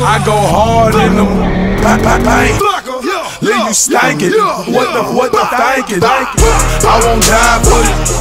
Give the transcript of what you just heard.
I go hard in them. Bang, Leave you stankin'. What the, what the thinking? I won't die for it.